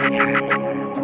hunters Samus Aran.